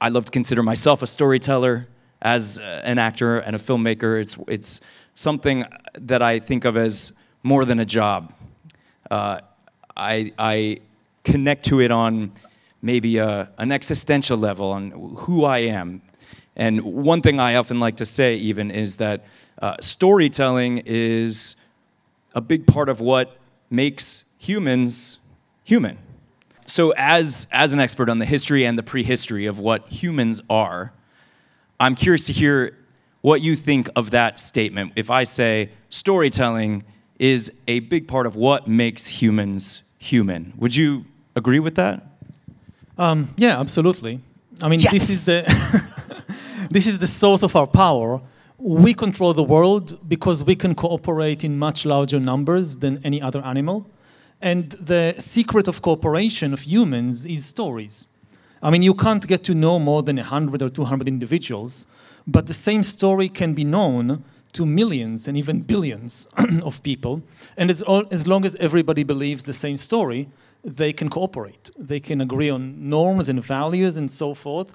I love to consider myself a storyteller as an actor and a filmmaker. It's, it's something that I think of as more than a job. Uh, I, I connect to it on maybe a, an existential level, on who I am. And one thing I often like to say, even, is that uh, storytelling is a big part of what makes humans human. So, as, as an expert on the history and the prehistory of what humans are, I'm curious to hear what you think of that statement. If I say storytelling is a big part of what makes humans human, would you agree with that? Um, yeah, absolutely. I mean, Yes. this is the this is the source of our power. We control the world because we can cooperate in much larger numbers than any other animal. And the secret of cooperation of humans is stories. I mean, you can't get to know more than 100 or 200 individuals, but the same story can be known to millions and even billions of people. And as, all, as long as everybody believes the same story, they can cooperate. They can agree on norms and values and so forth.